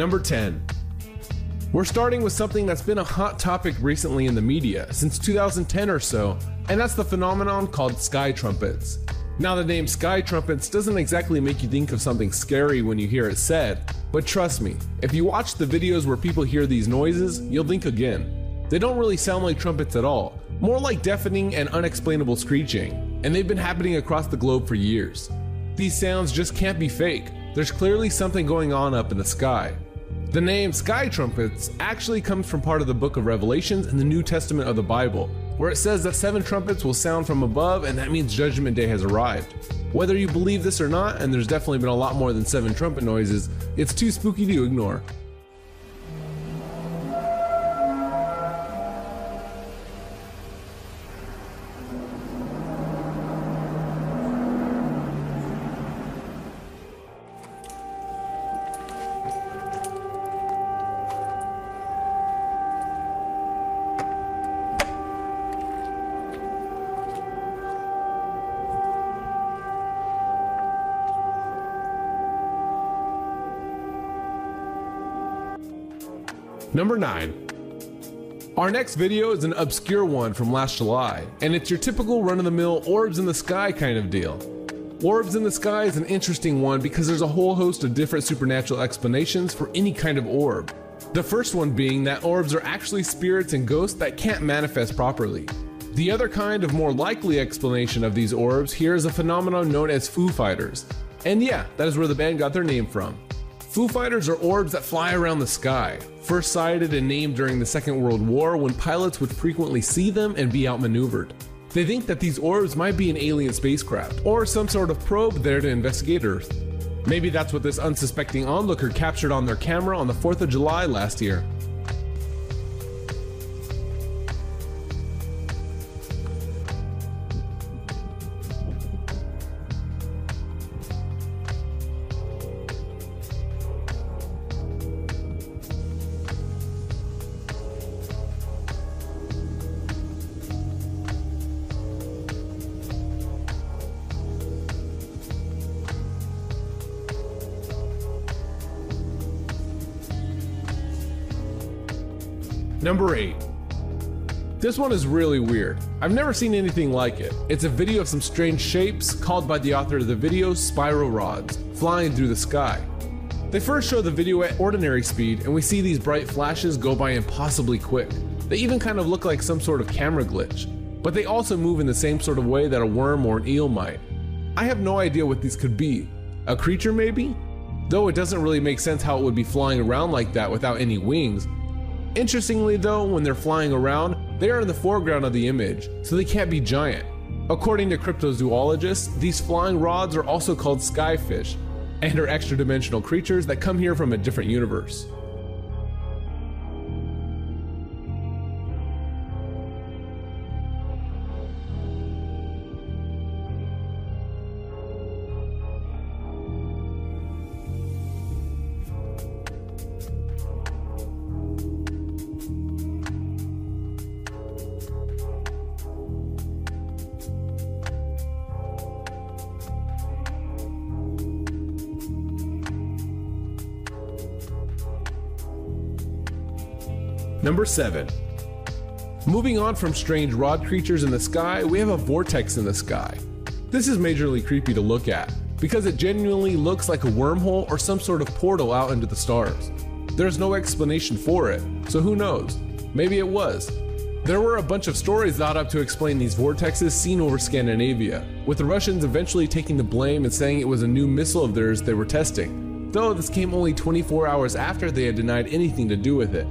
Number 10. We're starting with something that's been a hot topic recently in the media since 2010 or so, and that's the phenomenon called sky trumpets. Now, the name sky trumpets doesn't exactly make you think of something scary when you hear it said, but trust me, if you watch the videos where people hear these noises, you'll think again. They don't really sound like trumpets at all, more like deafening and unexplainable screeching, and they've been happening across the globe for years. These sounds just can't be fake, there's clearly something going on up in the sky. The name sky trumpets actually comes from part of the book of Revelations in the New Testament of the Bible, where it says that seven trumpets will sound from above, and that means Judgment Day has arrived. Whether you believe this or not, and there's definitely been a lot more than seven trumpet noises, it's too spooky to ignore. Number 9. Our next video is an obscure one from last July, and it's your typical run of the mill orbs in the sky kind of deal. Orbs in the sky is an interesting one because there's a whole host of different supernatural explanations for any kind of orb. The first one being that orbs are actually spirits and ghosts that can't manifest properly. The other kind of more likely explanation of these orbs here is a phenomenon known as Foo Fighters. And yeah, that is where the band got their name from. Foo Fighters are orbs that fly around the sky, first sighted and named during the Second World War when pilots would frequently see them and be outmaneuvered. They think that these orbs might be an alien spacecraft, or some sort of probe there to investigate Earth. Maybe that's what this unsuspecting onlooker captured on their camera on the 4th of July last year. Number 8. This one is really weird. I've never seen anything like it. It's a video of some strange shapes, called by the author of the video spiral rods, flying through the sky. They first show the video at ordinary speed, and we see these bright flashes go by impossibly quick. They even kind of look like some sort of camera glitch, but they also move in the same sort of way that a worm or an eel might. I have no idea what these could be. A creature, maybe? Though it doesn't really make sense how it would be flying around like that without any wings, Interestingly though, when they're flying around, they are in the foreground of the image, so they can't be giant. According to cryptozoologists, these flying rods are also called skyfish, and are extra dimensional creatures that come here from a different universe. Number 7. Moving on from strange rod creatures in the sky, we have a vortex in the sky. This is majorly creepy to look at, because it genuinely looks like a wormhole or some sort of portal out into the stars. There's no explanation for it, so who knows? Maybe it was. There were a bunch of stories thought up to explain these vortexes seen over Scandinavia, with the Russians eventually taking the blame and saying it was a new missile of theirs they were testing, though this came only 24 hours after they had denied anything to do with it.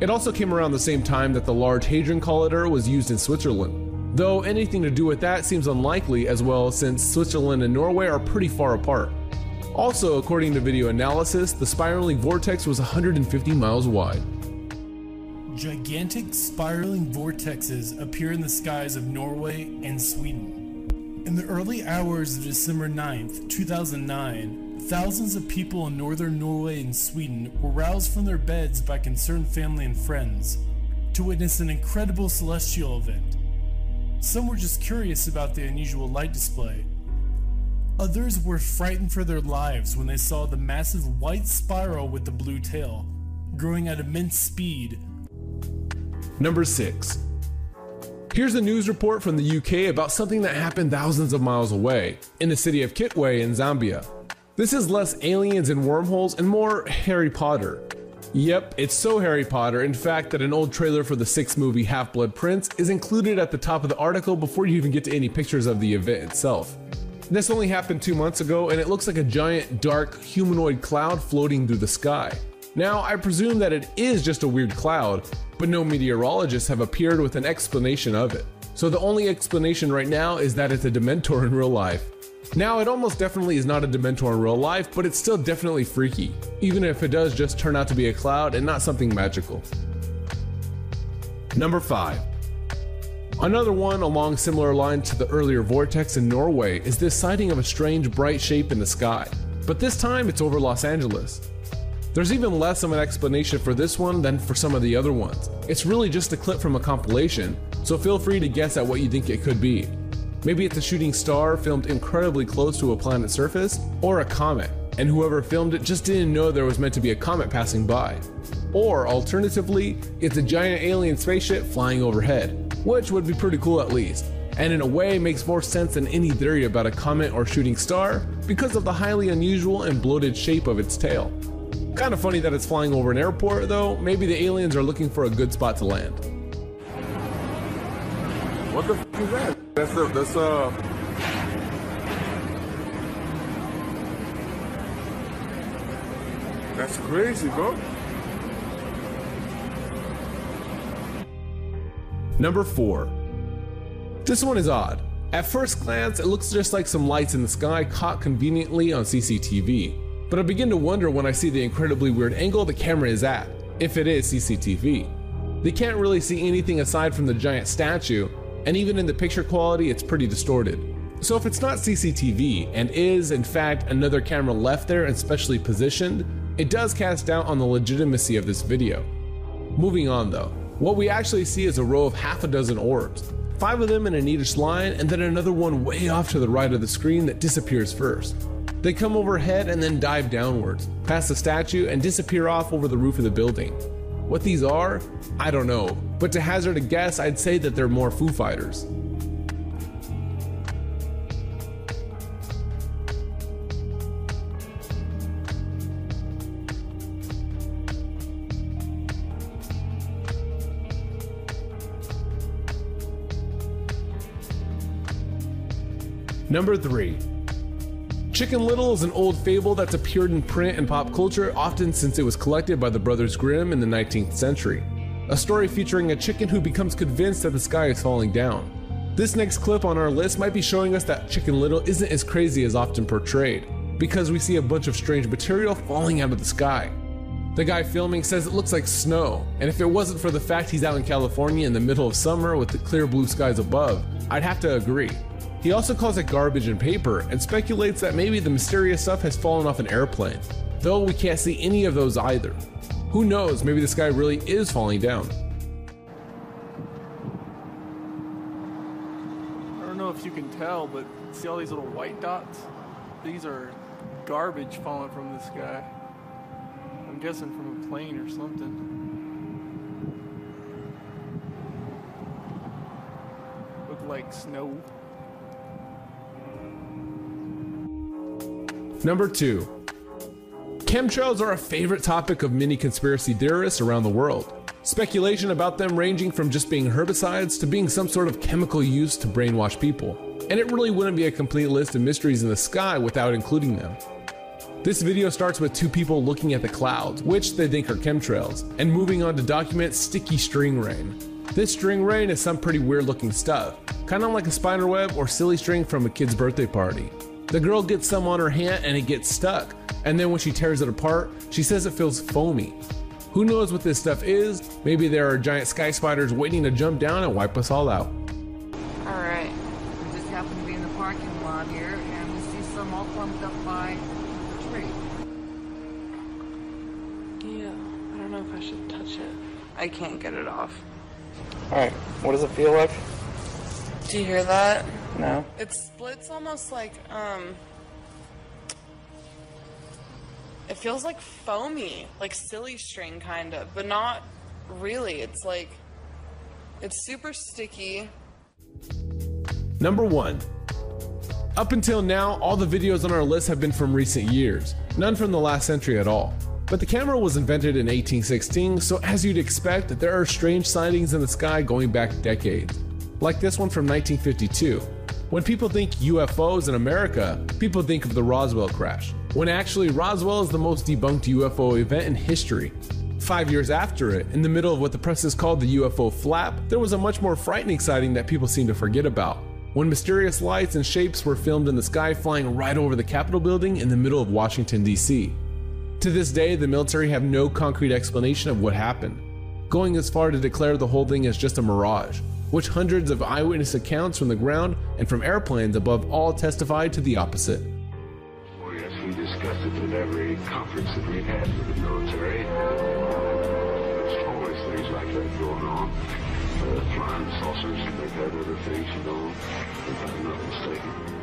It also came around the same time that the Large Hadron Collider was used in Switzerland, though anything to do with that seems unlikely as well since Switzerland and Norway are pretty far apart. Also, according to video analysis, the spiraling vortex was 150 miles wide. Gigantic spiraling vortexes appear in the skies of Norway and Sweden. In the early hours of December 9th, 2009, Thousands of people in northern Norway and Sweden were roused from their beds by concerned family and friends to witness an incredible celestial event. Some were just curious about the unusual light display. Others were frightened for their lives when they saw the massive white spiral with the blue tail, growing at immense speed. Number 6. Here's a news report from the UK about something that happened thousands of miles away, in the city of Kitwe in Zambia. This is less aliens and wormholes and more Harry Potter. Yep, it's so Harry Potter, in fact, that an old trailer for the sixth movie Half Blood Prince is included at the top of the article before you even get to any pictures of the event itself. This only happened two months ago, and it looks like a giant, dark, humanoid cloud floating through the sky. Now, I presume that it is just a weird cloud, but no meteorologists have appeared with an explanation of it. So the only explanation right now is that it's a Dementor in real life. Now, it almost definitely is not a Dementor in real life, but it's still definitely freaky, even if it does just turn out to be a cloud and not something magical. Number 5. Another one along similar lines to the earlier vortex in Norway is this sighting of a strange bright shape in the sky, but this time it's over Los Angeles. There's even less of an explanation for this one than for some of the other ones. It's really just a clip from a compilation, so feel free to guess at what you think it could be. Maybe it's a shooting star filmed incredibly close to a planet's surface, or a comet, and whoever filmed it just didn't know there was meant to be a comet passing by. Or alternatively, it's a giant alien spaceship flying overhead, which would be pretty cool at least, and in a way makes more sense than any theory about a comet or shooting star because of the highly unusual and bloated shape of its tail. Kind of funny that it's flying over an airport though, maybe the aliens are looking for a good spot to land. What the f is that? That's the, that's uh That's crazy, bro. Number 4. This one is odd. At first glance, it looks just like some lights in the sky caught conveniently on CCTV. But I begin to wonder when I see the incredibly weird angle the camera is at, if it is CCTV. They can't really see anything aside from the giant statue, and even in the picture quality, it's pretty distorted. So if it's not CCTV and is, in fact, another camera left there and specially positioned, it does cast doubt on the legitimacy of this video. Moving on though, what we actually see is a row of half a dozen orbs, five of them in a neatish line, and then another one way off to the right of the screen that disappears first. They come overhead and then dive downwards, past the statue, and disappear off over the roof of the building. What these are, I don't know, but to hazard a guess, I'd say that they're more Foo Fighters. Number 3. Chicken Little is an old fable that's appeared in print and pop culture often since it was collected by the Brothers Grimm in the 19th century. A story featuring a chicken who becomes convinced that the sky is falling down. This next clip on our list might be showing us that Chicken Little isn't as crazy as often portrayed, because we see a bunch of strange material falling out of the sky. The guy filming says it looks like snow, and if it wasn't for the fact he's out in California in the middle of summer with the clear blue skies above, I'd have to agree. He also calls it garbage and paper and speculates that maybe the mysterious stuff has fallen off an airplane, though we can't see any of those either. Who knows, maybe this guy really is falling down. I don't know if you can tell, but see all these little white dots? These are garbage falling from the sky. I'm guessing from a plane or something. Look like snow. Number 2. Chemtrails are a favorite topic of many conspiracy theorists around the world. Speculation about them ranging from just being herbicides to being some sort of chemical used to brainwash people. And it really wouldn't be a complete list of mysteries in the sky without including them. This video starts with two people looking at the clouds, which they think are chemtrails, and moving on to document sticky string rain. This string rain is some pretty weird looking stuff, kind of like a spider web or silly string from a kid's birthday party. The girl gets some on her hand and it gets stuck, and then when she tears it apart, she says it feels foamy. Who knows what this stuff is? Maybe there are giant sky spiders waiting to jump down and wipe us all out. Alright, we just happen to be in the parking lot here and we see some all clumped up by the tree. Yeah, I don't know if I should touch it. I can't get it off. Alright, what does it feel like? Do you hear that? No. It splits almost like, um, It feels like foamy, like silly string kind of, but not really. It's like it's super sticky. Number 1. Up until now, all the videos on our list have been from recent years, none from the last century at all. But the camera was invented in 1816, so as you'd expect, there are strange sightings in the sky going back decades. Like this one from 1952. When people think UFOs in America, people think of the Roswell crash, when actually Roswell is the most debunked UFO event in history. Five years after it, in the middle of what the press has called the UFO flap, there was a much more frightening sighting that people seem to forget about. When mysterious lights and shapes were filmed in the sky flying right over the Capitol building in the middle of Washington, D.C. To this day, the military have no concrete explanation of what happened, going as far to declare the whole thing as just a mirage, which hundreds of eyewitness accounts from the ground and from airplanes above all testify to the opposite. Well, yes, we discussed it at every conference that we've had with the military. There's always things like that going on. Uh, flying saucers, and other things, you know, if I'm not mistaken.